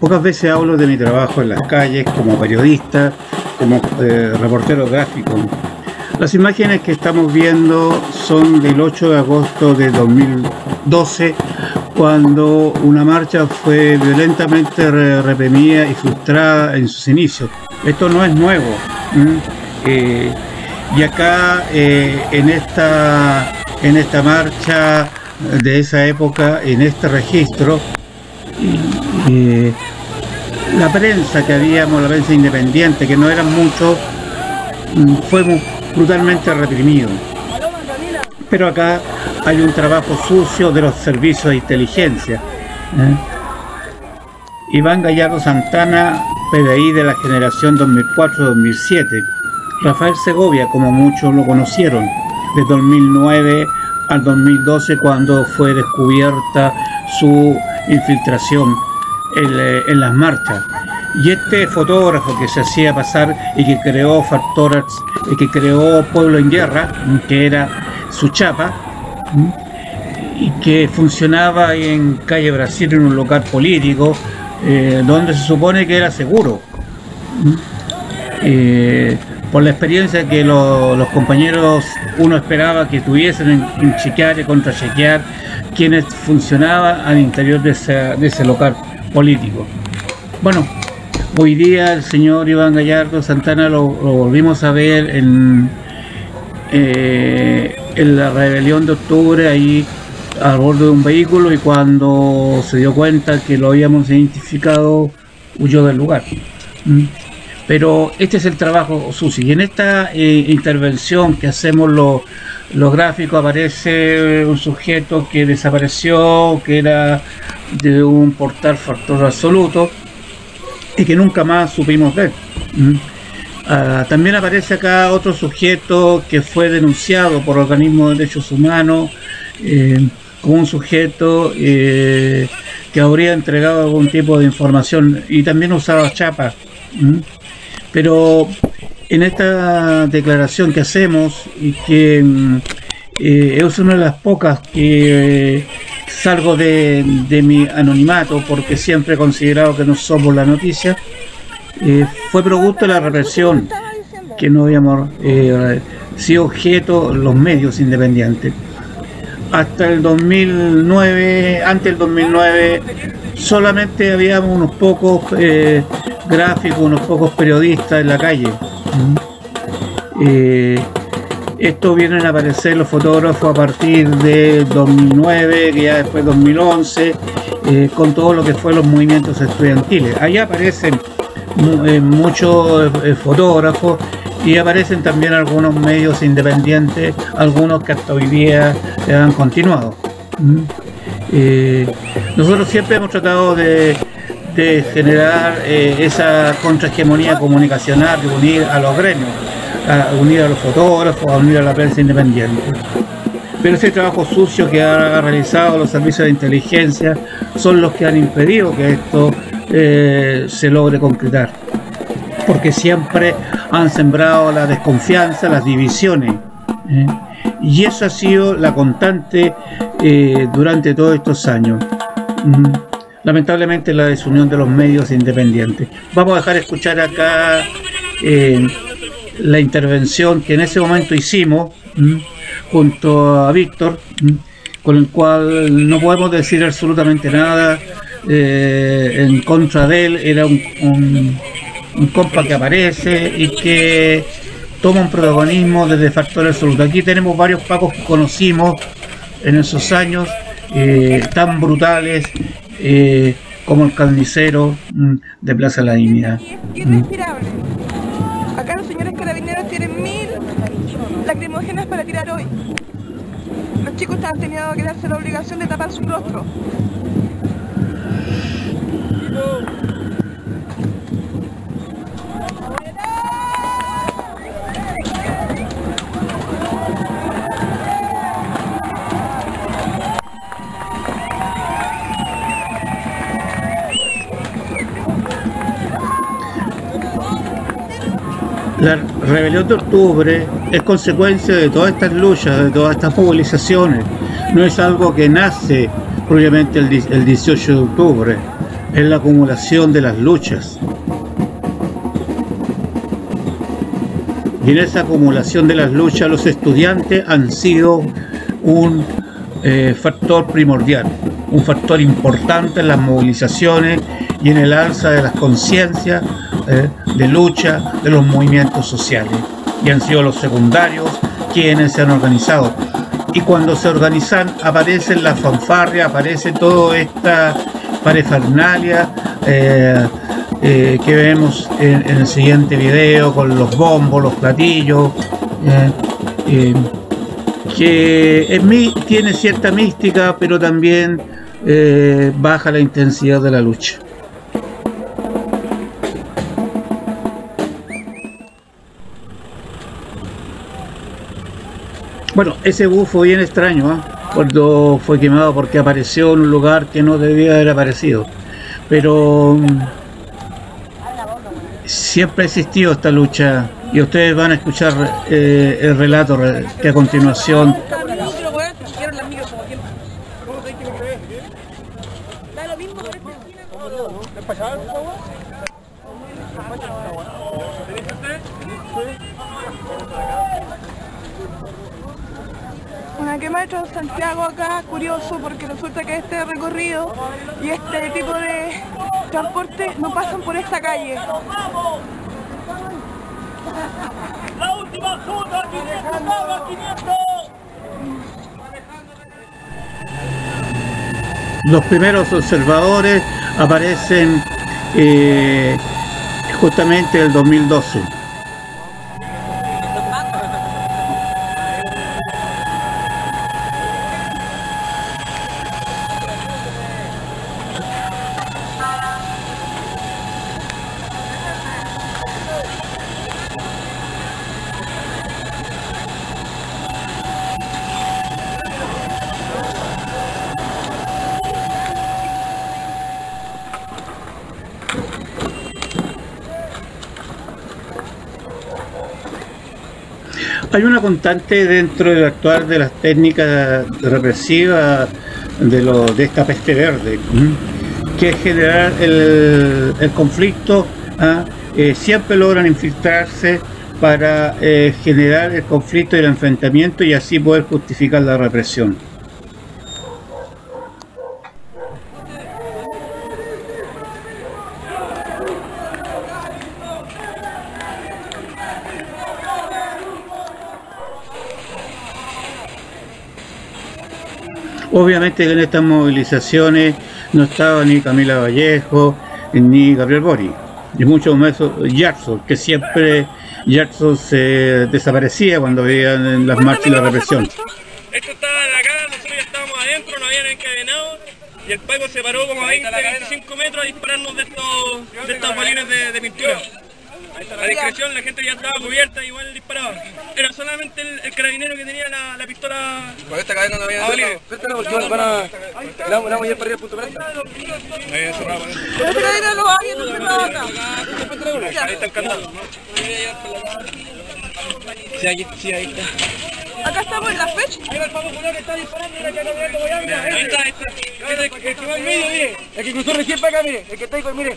pocas veces hablo de mi trabajo en las calles como periodista, como eh, reportero gráfico. Las imágenes que estamos viendo son del 8 de agosto de 2012, cuando una marcha fue violentamente reprimida y frustrada en sus inicios. Esto no es nuevo. Eh, y acá eh, en, esta, en esta marcha de esa época, en este registro, la prensa que habíamos, la prensa independiente, que no eran muchos, mm, fue brutalmente reprimido. Pero acá hay un trabajo sucio de los servicios de inteligencia. ¿eh? Iván Gallardo Santana, PDI de la generación 2004-2007. Rafael Segovia, como muchos lo conocieron, de 2009 al 2012 cuando fue descubierta su infiltración en, las marchas. Y este fotógrafo que se hacía pasar y que creó Factoras, y que creó Pueblo en Guerra, que era su chapa, y que funcionaba en calle Brasil en un local político, eh, donde se supone que era seguro. Eh, por la experiencia que los compañeros uno esperaba que tuviesen en, chequear y contrachequear quienes funcionaban al interior de ese, local político. Bueno, hoy día el señor Iván Gallardo Santana lo, volvimos a ver en, eh, en la rebelión de octubre ahí a bordo de un vehículo y cuando se dio cuenta que lo habíamos identificado huyó del lugar. ¿Mm? Pero este es el trabajo Susi. Y en esta eh, intervención que hacemos los gráficos aparece un sujeto que desapareció, que era de un portal factor absoluto y que nunca más supimos ver. ¿Mm? Ah, también aparece acá otro sujeto que fue denunciado por organismos de derechos humanos eh, como un sujeto eh, que habría entregado algún tipo de información y también usaba chapa. ¿Mm? Pero en esta declaración que hacemos y que mm, eh, es una de las pocas que eh, salgo de, mi anonimato porque siempre he considerado que no somos la noticia, eh, fue producto de la represión que no habíamos sido objeto los medios independientes. Hasta el 2009, antes del 2009, solamente habíamos unos pocos gráficos, unos pocos periodistas en la calle. Eh, esto vienen a aparecer los fotógrafos a partir de 2009, que ya después 2011, eh, con todo lo que fue los movimientos estudiantiles. Ahí aparecen eh, muchos fotógrafos y aparecen también algunos medios independientes, algunos que hasta hoy día han continuado. nosotros siempre hemos tratado de de generar eh, esa contrahegemonía comunicacional, unir a los gremios, a unir a los fotógrafos, a unir a la prensa independiente. Pero ese trabajo sucio que han realizado los servicios de inteligencia son los que han impedido que esto eh, se logre concretar. Porque siempre han sembrado la desconfianza, las divisiones. ¿eh? Y eso ha sido la constante durante todos estos años lamentablemente la desunión de los medios independientes. Vamos a dejar escuchar acá eh, la intervención que en ese momento hicimos junto a Víctor, con el cual no podemos decir absolutamente nada eh, en contra de él. Era un, compa que aparece y que toma un protagonismo desde factor absoluto. Aquí tenemos varios pacos que conocimos en esos años eh, tan brutales eh, como el carnicero mm, de Plaza La Dignidad. Irrespirable. Acá los señores carabineros tienen mil lacrimógenas para tirar hoy. Los chicos estaban teniendo que darse la obligación de tapar su rostro. La rebelión de octubre es consecuencia de todas estas luchas, de todas estas movilizaciones. No es algo que nace propiamente el, 18 de octubre. es la acumulación de las luchas. Y en esa acumulación de las luchas los estudiantes han sido un eh, factor primordial, un factor importante en las movilizaciones y en el alza de las conciencias eh, de lucha de los movimientos sociales. Y han sido los secundarios quienes se han organizado. Y cuando se organizan aparecen las fanfarrias, aparece toda esta parafernalia eh, eh, que vemos en, el siguiente video con los bombos, los platillos, eh, que en mí tiene cierta mística, pero también baja la intensidad de la lucha. Bueno, ese bus fue bien extraño, ¿eh? cuando fue quemado porque apareció en un lugar que no debía haber aparecido. Pero mm, siempre ha existido esta lucha y ustedes van a escuchar eh, el relato que a continuación Santiago acá, curioso porque resulta que este recorrido y este tipo de transporte no pasan por esta calle. La última Los primeros observadores aparecen eh, justamente en el 2012. Hay una constante dentro del actual de las técnicas represivas de, lo, de esta peste verde, que es generar el, conflicto, ¿ah? eh, siempre logran infiltrarse para eh, generar el conflicto y el enfrentamiento y así poder justificar la represión. Obviamente en estas movilizaciones no estaba ni Camila Vallejo ni Gabriel Bori, y mucho menos Jackson, que siempre Jackson se desaparecía cuando veían las marchas y la represión. Esto estaba en la cara, nosotros ya estábamos adentro, nos habían encadenado y el Paco se paró como a 20, 25 metros a dispararnos de estos, de balines de, de pintura. A discreción, la gente ya estaba cubierta, igual disparaba. Era solamente el, carabinero que tenía la, la pistola. Con esta cadena no había cerrado. Espera, porque van a. Le vamos a ir para arriba punto. Ahí cerrado. Esta cadena lo había cerrado acá. Ahí está el candado. Sí, ahí, sí, ahí está. Acá estamos en la fecha. Ahí va el Pablo que está disparando, mira que no voy a Ahí está, ahí está. El que va en medio, mire. El que cruzó recién para acá, mire. El que está ahí, mire.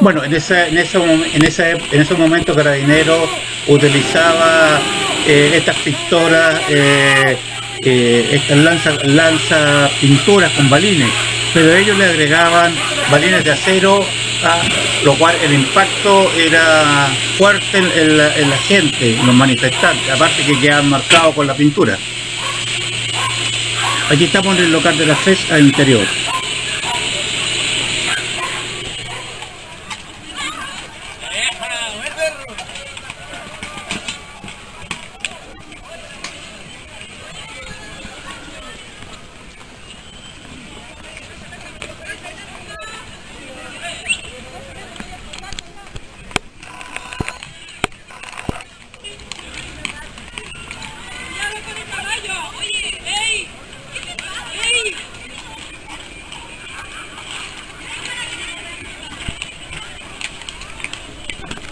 Bueno, en ese, en ese, en ese, en ese momento Carabinero utilizaba eh, estas pistolas, eh, eh, estas lanza, lanza pinturas con balines, pero ellos le agregaban balines de acero, a, lo cual el impacto era fuerte en, la, en la gente, en los manifestantes, aparte que quedaban marcados con la pintura. Aquí estamos en el local de la FES al interior.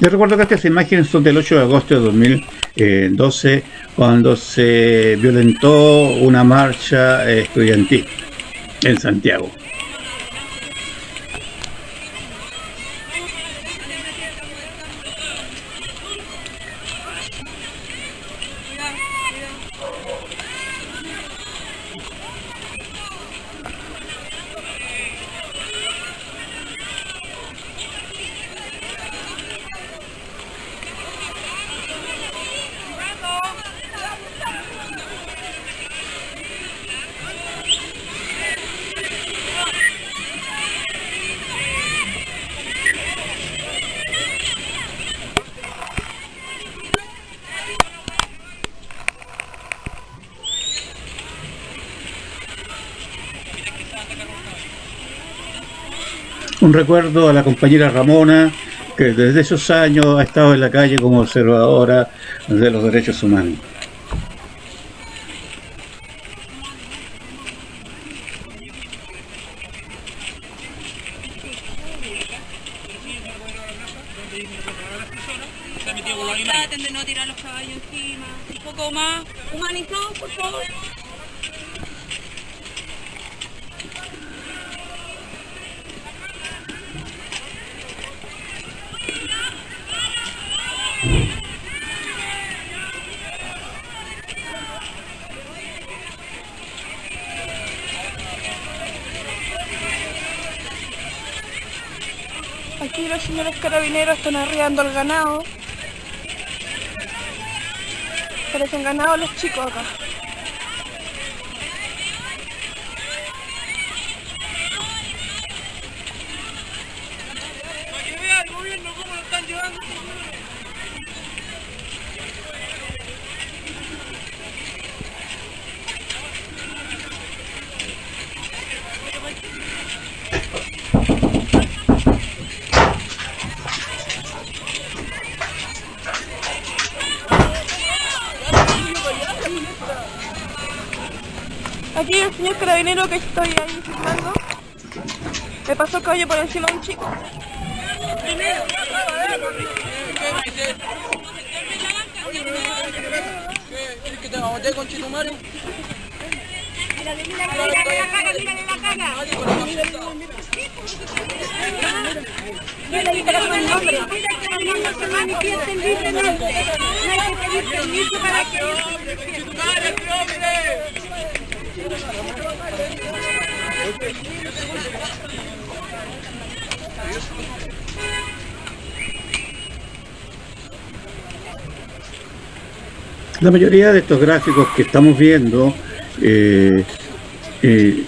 Yo recuerdo que estas imágenes son del 8 de agosto de 2019 eh, 12 cuando se violentó una marcha estudiantil en Santiago. Un recuerdo a la compañera Ramona, que desde esos años ha estado en la calle como observadora de los derechos humanos. Aquí los señores carabineros están arriando el ganado. Parecen ganado los chicos acá. Aquí el señor carabinero que estoy ahí filmando. Me pasó el caballo por encima de un chico. Mayoría de estos gráficos que estamos viendo eh, eh,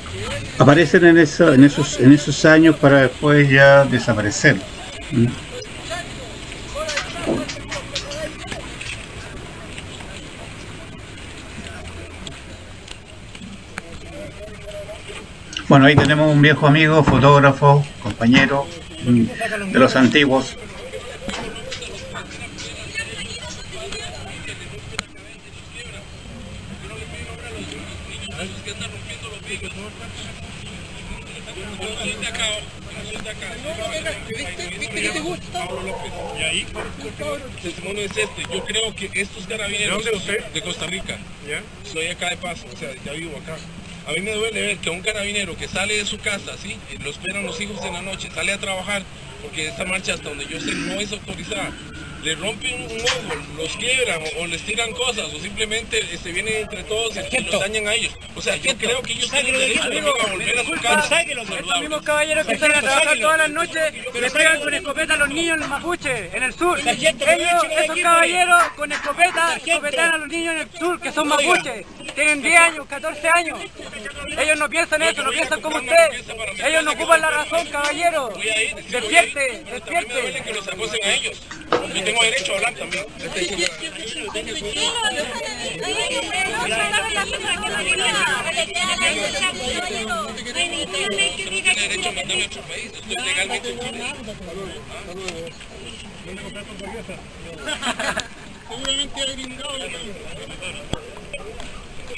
aparecen en, esos, años para después ya desaparecer. Bueno, ahí tenemos un viejo amigo, fotógrafo, compañero de los antiguos. Y ahí, el testimonio es este. Yo creo que estos carabineros de Costa Rica, soy acá de paso, o sea, ya vivo acá. A mí me duele ver que un carabinero que sale de su casa, ¿sí? lo esperan los hijos en la noche, sale a trabajar, porque esta marcha hasta donde yo sé no es autorizada. Le rompen un ojo, los quiebran o, o les tiran cosas o simplemente se vienen entre todos y, y los dañan a ellos. O sea, yo creo que ellos tienen derecho a volver a su casa. Estos mismos caballeros que salen a trabajar todas las noches le pegan con escopeta a los niños en los mapuches, en el sur. Ellos, esos caballeros con escopeta, escopetan a los niños en el sur, que son mapuches. Tienen 10 años, 14 años. Ellos no piensan eso, no piensan como usted. Ellos no ocupan la razón, caballero. Despierte, despierte. que. Yo tengo derecho a hablar también.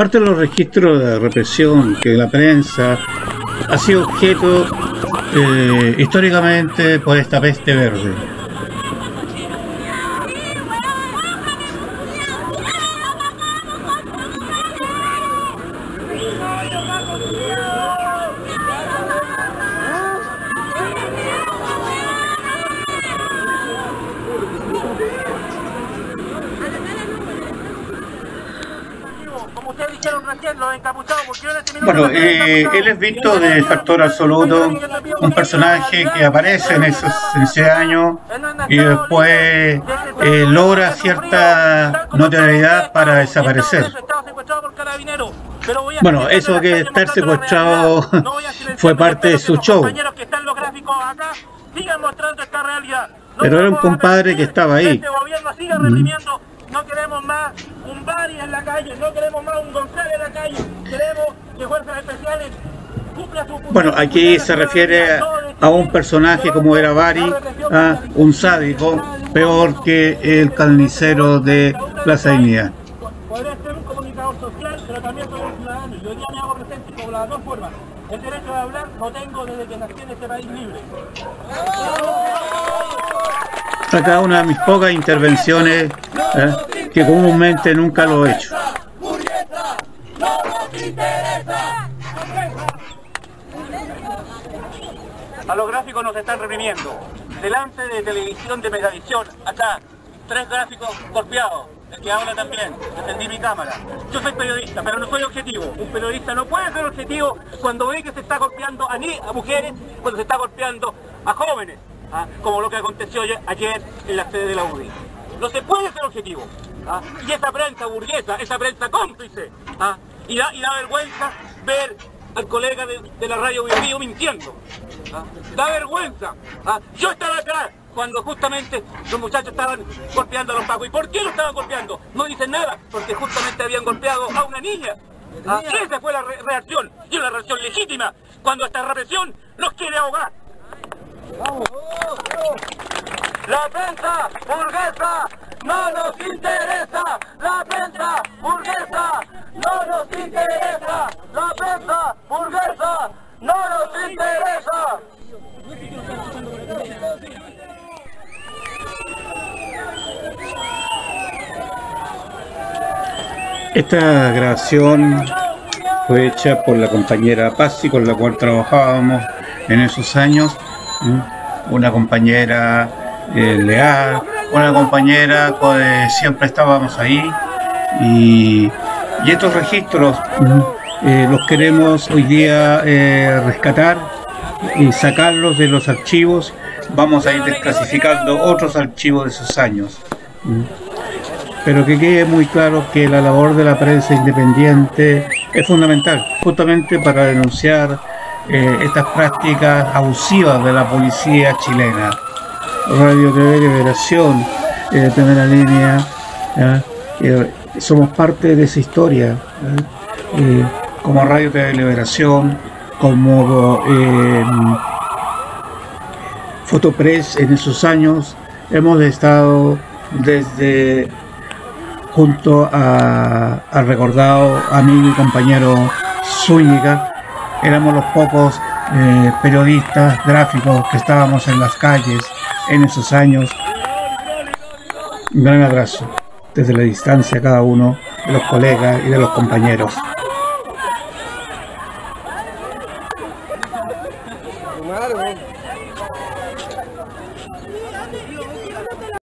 Parte de los registros de represión que la prensa ha sido objeto eh, históricamente por esta peste verde. Como ustedes dijeron recién, los encapuchados volvieron este minuto. Bueno, eh, él es visto de factor absoluto, un personaje que aparece en esos, en ese año y después eh, logra cierta notoriedad para desaparecer. Bueno, eso que estar secuestrado fue parte de su show. Pero era un compadre que estaba ahí. Este. No queremos más un Bari en la calle, no queremos más un González en la calle. Queremos que Fuerzas Especiales cumpla su. Bueno, aquí se refiere a un personaje como era Bari, a un sádico, peor que el carnicero de Plaza Dignidad. Podría ser un comunicador social, pero también soy un ciudadano. Y hoy día me hago presente como las dos formas. El derecho de hablar lo tengo desde que nací en este país libre. Acá una de mis pocas intervenciones ¿eh? que comúnmente nunca lo he hecho. A los gráficos nos están reprimiendo. Delante de televisión de Megavisión, acá, tres gráficos golpeados. El que habla también, encendí mi cámara. Yo soy periodista, pero no soy objetivo. Un periodista no puede ser objetivo cuando ve que se está golpeando a, ni a mujeres, cuando se está golpeando a jóvenes, ¿ah? como lo que aconteció ayer- en la sede de la UDI. No se puede ser objetivo. ¿ah? Y esa prensa burguesa, esa prensa cómplice, ¿ah? y, da, y da vergüenza ver al colega de, de la radio Bio Bio mintiendo. ¿ah? Da vergüenza. Yo estaba acá cuando justamente los muchachos estaban golpeando a los pacos. ¿Y por qué lo estaban golpeando? No dicen nada, porque justamente habían golpeado a una niña. Esa fue la re- reacción, y una reacción legítima, cuando esta represión los quiere ahogar. La prensa burguesa no nos interesa. La prensa burguesa no nos interesa. La prensa burguesa no nos interesa. Esta grabación fue hecha por la compañera Pazzi con la cual trabajábamos en esos años. ¿M? Una compañera eh, leal, una compañera que siempre estábamos ahí. Y, estos registros ¿m? eh, los queremos hoy día eh, rescatar y sacarlos de los archivos. Vamos a ir desclasificando otros archivos de esos años. ¿m? pero que quede muy claro que la labor de la prensa independiente es fundamental, justamente para denunciar eh, estas prácticas abusivas de la policía chilena. Radio TV Liberación, eh, primera línea. Eh, somos parte de esa historia. Eh, como Radio TV Liberación, como Fotopress en esos años, hemos estado desde junto a- al recordado amigo y compañero Zúñiga, éramos los pocos eh, periodistas gráficos que estábamos en las calles en esos años. Un gran abrazo desde la distancia cada uno de los colegas y de los compañeros.